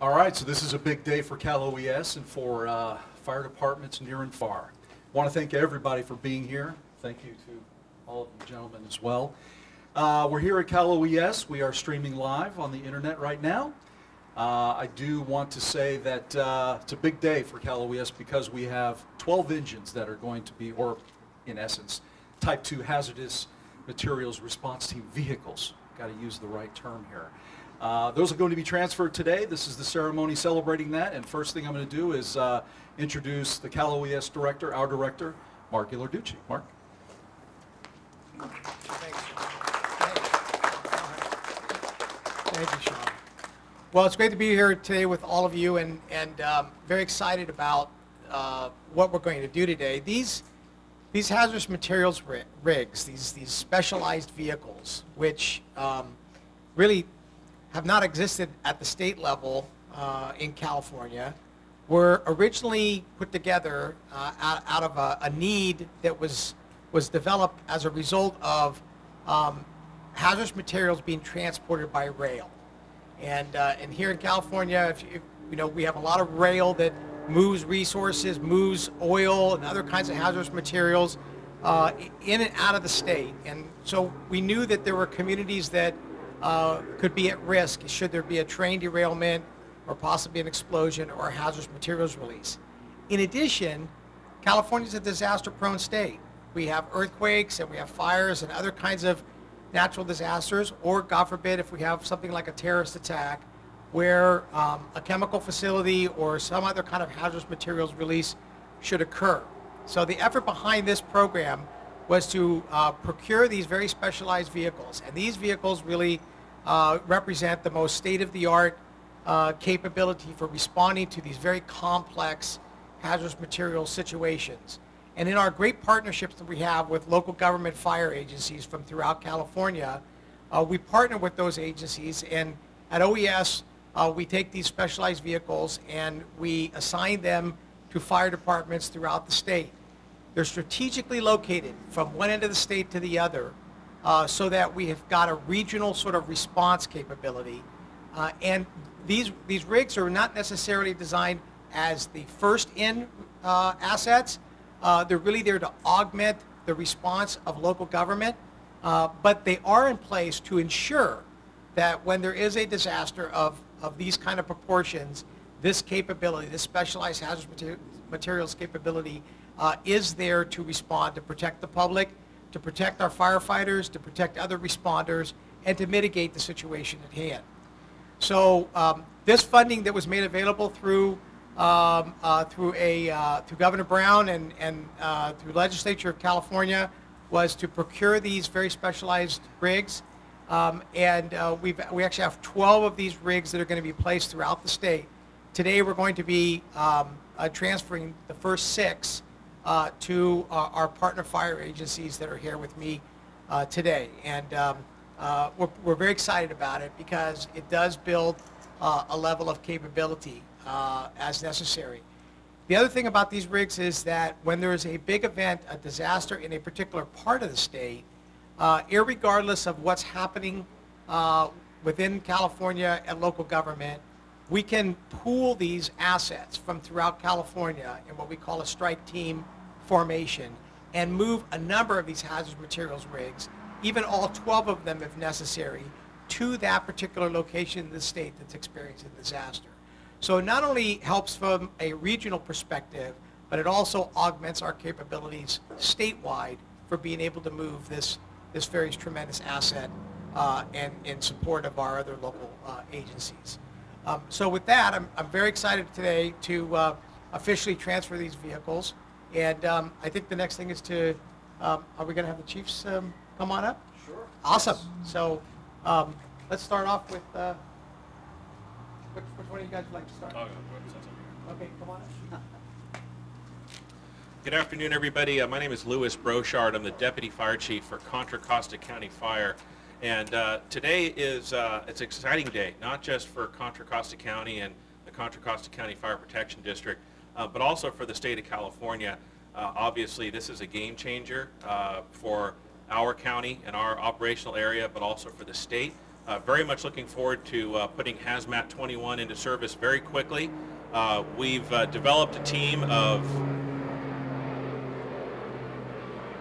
All right, so this is a big day for Cal OES and for uh, fire departments near and far. I want to thank everybody for being here. Thank you to all of you gentlemen as well. Uh, We're here at Cal OES. We are streaming live on the internet right now. Uh, I do want to say that uh, it's a big day for Cal OES because we have 12 engines that are going to be, or in essence, Type 2 hazardous materials response team vehicles. Got to use the right term here. Uh, Those are going to be transferred today. This is the ceremony celebrating that. And first thing I'm going to do is uh, introduce the Cal OES director, our director, Mark Ghilarducci. Mark? Thank you, Sean. Well, it's great to be here today with all of you and, and um, very excited about uh, what we're going to do today. These, these hazardous materials rigs, these, these specialized vehicles, which um, really have not existed at the state level uh, in California, were originally put together uh, out, out of a, a need that was, was developed as a result of um, hazardous materials being transported by rail. And, uh, and here in California, if you, if, you know, we have a lot of rail that moves resources, moves oil and other kinds of hazardous materials uh, in and out of the state. And so we knew that there were communities that uh, could be at risk should there be a train derailment or possibly an explosion or a hazardous materials release. In addition, California is a disaster-prone state. We have earthquakes and we have fires and other kinds of natural disasters, or God forbid, if we have something like a terrorist attack, where um, a chemical facility or some other kind of hazardous materials release should occur. So the effort behind this program was to uh, procure these very specialized vehicles, and these vehicles really uh, represent the most state-of-the-art uh, capability for responding to these very complex hazardous material situations. And in our great partnerships that we have with local government fire agencies from throughout California, uh, we partner with those agencies. And at OES, uh, we take these specialized vehicles and we assign them to fire departments throughout the state. They're strategically located from one end of the state to the other uh, so that we have got a regional sort of response capability. Uh, and these, these rigs are not necessarily designed as the first in uh, assets, uh, they're really there to augment the response of local government, uh, but they are in place to ensure that when there is a disaster of, of these kind of proportions, this capability, this specialized hazardous materials capability uh, is there to respond, to protect the public, to protect our firefighters, to protect other responders, and to mitigate the situation at hand. So um, this funding that was made available through um, uh, through a uh, through Governor Brown and and uh, through Legislature of California was to procure these very specialized rigs, um, and uh, we we actually have 12 of these rigs that are going to be placed throughout the state. Today we're going to be um, uh, transferring the first six uh, to our partner fire agencies that are here with me today, and um, we're we're very excited about it because it does build a level of capability uh, as necessary. The other thing about these rigs is that when there is a big event, a disaster in a particular part of the state, uh, irregardless of what's happening uh, within California and local government, we can pool these assets from throughout California in what we call a strike team formation and move a number of these hazardous materials rigs, even all 12 of them if necessary, to that particular location in the state that's experiencing disaster. So it not only helps from a regional perspective, but it also augments our capabilities statewide for being able to move this, this very tremendous asset uh, and in support of our other local uh, agencies. Um, so with that, I'm, I'm very excited today to uh, officially transfer these vehicles. And um, I think the next thing is to, um, are we going to have the chiefs um, come on up? Sure. Awesome. So um, let's start off with uh, which, which one of you guys would like to start? Okay, come on. up. Good afternoon, everybody. Uh, my name is Lewis Broschard. I'm the Deputy Fire Chief for Contra Costa County Fire. And uh, today is uh, it's an exciting day, not just for Contra Costa County and the Contra Costa County Fire Protection District, uh, but also for the state of California. Uh, obviously, this is a game changer uh, for our county and our operational area, but also for the state. uh, very much looking forward to putting Hazmat 21 into service very quickly. We've developed a team of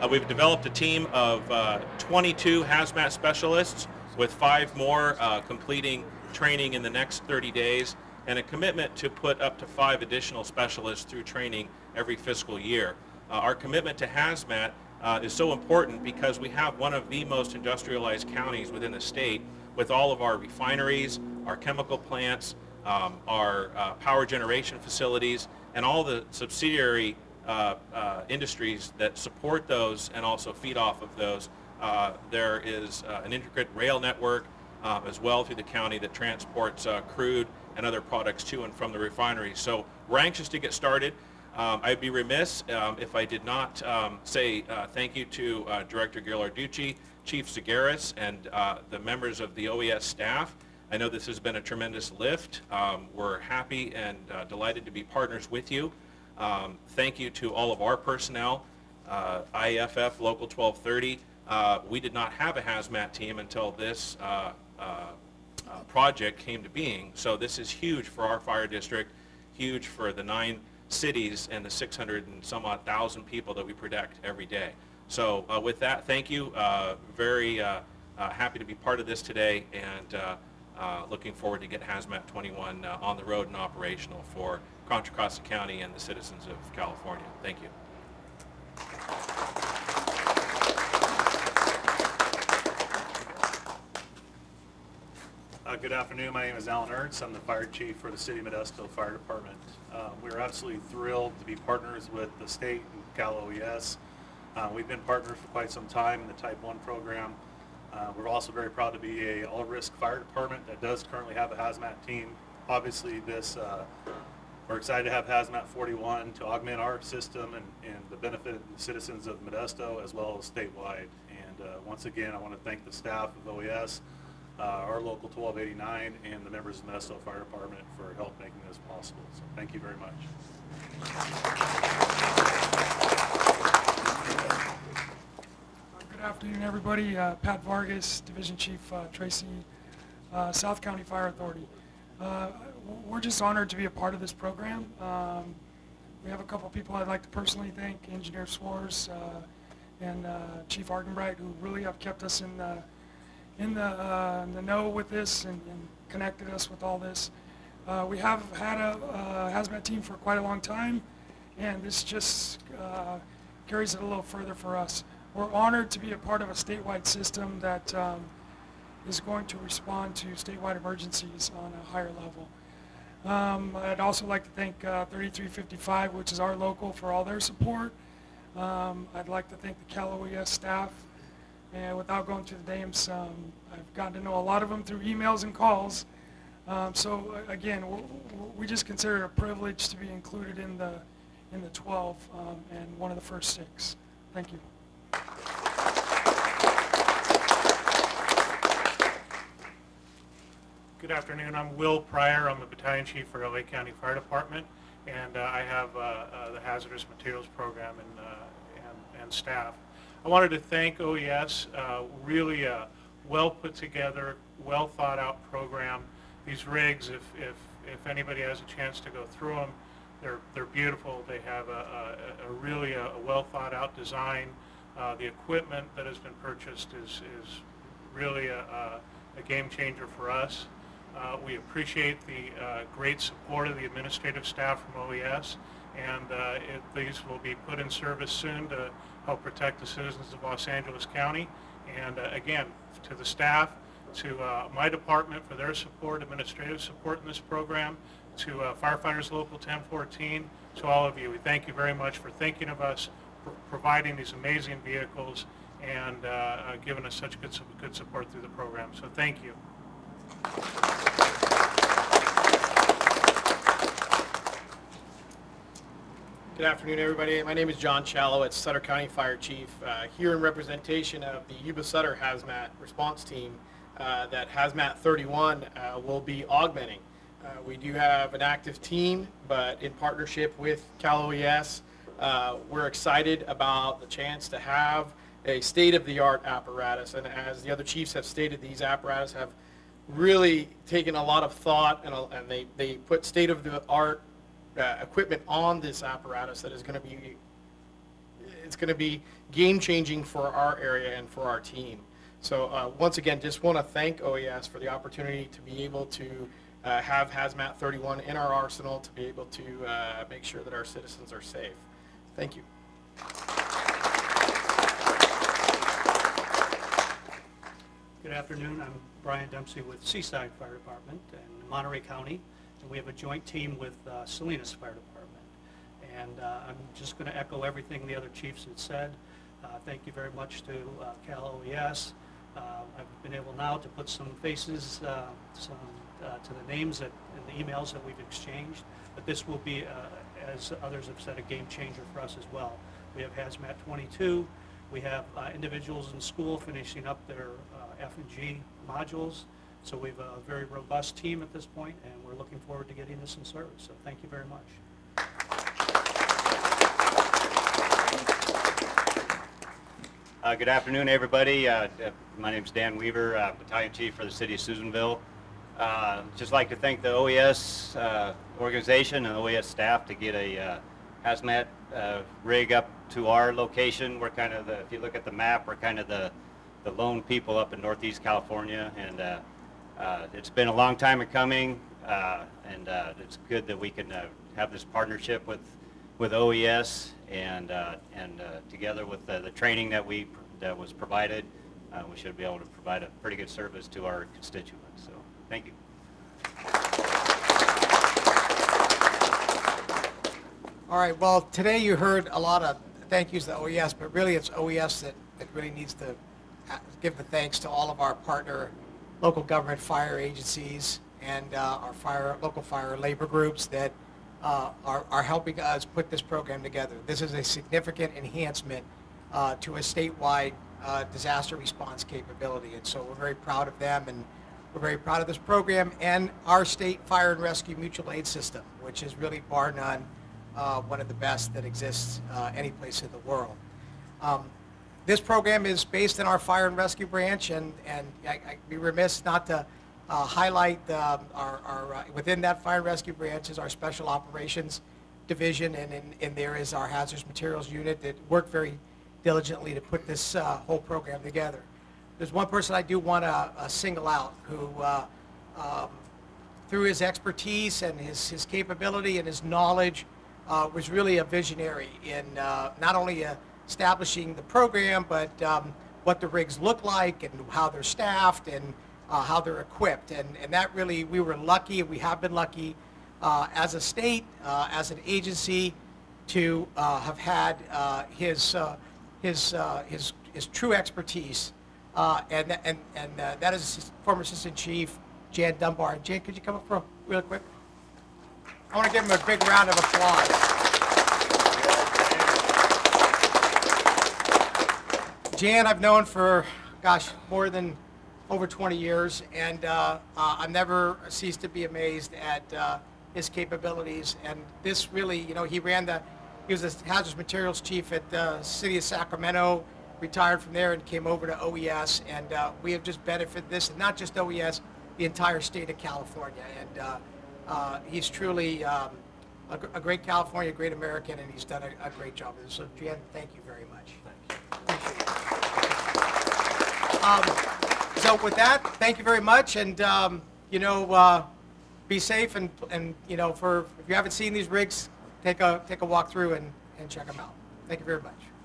uh, we've developed a team of uh, 22 hazmat specialists with five more uh, completing training in the next 30 days and a commitment to put up to five additional specialists through training every fiscal year. Uh, our commitment to hazmat uh, is so important because we have one of the most industrialized counties within the state with all of our refineries, our chemical plants, um, our uh, power generation facilities, and all the subsidiary uh, uh, industries that support those and also feed off of those. Uh, there is uh, an intricate rail network uh, as well through the county that transports crude and other products to and from the refineries. So we're anxious to get started. Um, I'd be remiss um, if I did not um, say thank you to Director Ghilarducci, Chief Zagaris, and the members of the OES staff. I know this has been a tremendous lift. Um, we're happy and delighted to be partners with you. Um, thank you to all of our personnel, uh, IAFF Local 1230. Uh, we did not have a hazmat team until this uh, uh, uh, project came to being. So this is huge for our fire district, huge for the nine cities and the 600 and some odd thousand people that we protect every day. So uh, with that, thank you. Very happy to be part of this today and looking forward to get Hazmat 21 uh, on the road and operational for Contra Costa County and the citizens of California. Thank you. Uh, Good afternoon, my name is Alan Ernst, I'm the fire chief for the City of Modesto Fire Department. Uh, We're absolutely thrilled to be partners with the state and Cal OES. Uh, We've been partners for quite some time in the Type 1 program. Uh, We're also very proud to be a all-risk fire department that does currently have a hazmat team. Obviously, this, uh, we're excited to have Hazmat 41 to augment our system and and the benefit the citizens of Modesto as well as statewide. And uh, once again, I want to thank the staff of OES, uh, our local 1289, and the members of the Modesto Fire Department for help making this possible. So thank you very much. Good afternoon, everybody. Uh, Pat Vargas, Division Chief uh, Tracy, uh, South County Fire Authority. We're just honored to be a part of this program. Um, We have a couple people I'd like to personally thank, Engineer Swars uh, and uh, Chief Argenbright, who really have kept us in the, in the, uh, in the know with this and and connected us with all this. Uh, We have had a uh, hazmat team for quite a long time, and this just uh, carries it a little further for us. We're honored to be a part of a statewide system that um, is going to respond to statewide emergencies on a higher level. Um, I'd also like to thank uh, 3355, which is our local, for all their support. Um, I'd like to thank the Cal OES staff, and without going through the names, um, I've gotten to know a lot of them through emails and calls. Um, So again, we just consider it a privilege to be included in the, in the 12 um, and one of the first six. Thank you. Good afternoon. I'm Will Pryor. I'm the Battalion Chief for LA County Fire Department, and uh, I have uh, uh, the Hazardous Materials Program and, uh, and, and staff. I wanted to thank OES, uh, really a well put together, well thought out program. These rigs, if, if, if anybody has a chance to go through them, they're, they're beautiful. They have a, a, a really a, a well thought out design. The equipment that has been purchased is, is really a, a game changer for us. Uh, we appreciate the uh, great support of the administrative staff from OES, and uh, it, these will be put in service soon to help protect the citizens of Los Angeles County. And uh, again, to the staff, to uh, my department for their support, administrative support in this program, to uh, firefighters local 1014, to all of you, we thank you very much for thinking of us, for providing these amazing vehicles, and giving us such good, good support through the program. So thank you. Good afternoon, everybody. My name is John Shallow, it's Sutter County Fire Chief, uh, here in representation of the Yuba Sutter Hazmat Response Team uh, that Hazmat 31 uh, will be augmenting. Uh, We do have an active team, but in partnership with Cal OES, uh, we're excited about the chance to have a state-of-the-art apparatus. And as the other chiefs have stated, these apparatus have really taken a lot of thought and, and they, they put state-of-the-art uh, equipment on this apparatus that is going to be it's going to be game-changing for our area and for our team. So uh, once again, just want to thank OES for the opportunity to be able to uh, have Hazmat 31 in our arsenal to be able to uh, make sure that our citizens are safe. Thank you. Good afternoon. I'm Brian Dempsey with Seaside Fire Department in Monterey County, and we have a joint team with uh, Salinas Fire Department. And uh, I'm just going to echo everything the other chiefs had said. Uh, Thank you very much to uh, Cal OES. Uh, I've been able now to put some faces, uh, some, to the names that, in the emails that we've exchanged, but this will be, as others have said, a game changer for us as well. We have Hazmat 22, we have individuals in school finishing up their F and G modules, so we have a very robust team at this point, and we're looking forward to getting this in service, so thank you very much. Uh, Good afternoon, everybody. Uh, uh, My name's Dan Weaver, uh, Battalion Chief for the City of Susanville. Uh, Just like to thank the OES uh, organization and OES staff to get a hazmat rig up to our location. We're kind of the, if you look at the map, we're kind of the the lone people up in Northeast California, and uh, uh, it's been a long time in coming, uh, and uh, it's good that we can uh, have this partnership with with OES and, and together with the, the training that we, that was provided, we should be able to provide a pretty good service to our constituents. So, thank you. All right, well, today you heard a lot of thank yous to OES, but really it's OES that, that really needs to give the thanks to all of our partner local government fire agencies and uh, our fire, local fire labor groups that uh, are, are helping us put this program together. This is a significant enhancement uh, to a statewide uh, disaster response capability, and so we're very proud of them, and we're very proud of this program and our state fire and rescue mutual aid system, which is really bar none uh, one of the best that exists uh, any place in the world. Um, this program is based in our fire and rescue branch, and, and I, I'd be remiss not to uh, highlight um, our, our uh, within that fire and rescue branch is our special operations division, and in, in there is our hazardous materials unit that worked very diligently to put this uh, whole program together. There's one person I do want to uh, single out who uh, um, through his expertise and his, his capability and his knowledge, uh, was really a visionary in not only uh, establishing the program, but um, what the rigs look like and how they're staffed and uh, how they're equipped. And, and that really, we were lucky, we have been lucky uh, as a state, uh, as an agency, to uh, have had uh, his, uh, his, his, his true expertise. And and, and that is former Assistant Chief Jan Dunbar. Jan, could you come up real quick? I want to give him a big round of applause. Jan, I've known for, gosh, more than over 20 years, and uh, uh, I've never ceased to be amazed at uh, his capabilities. And this really, you know, he ran the, he was the hazardous materials chief at the city of Sacramento, retired from there and came over to OES, and uh, we have just benefited this, and not just OES, the entire state of California. And uh, uh, he's truly um, a, a great California, a great American, and he's done a, a great job. So, Jan, thank you very much. Appreciate it. Um, so with that, thank you very much, and, um, you know, uh, be safe, and, and, you know, for, if you haven't seen these rigs, take a, take a walk through and, and check them out. Thank you very much.